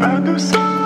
I do so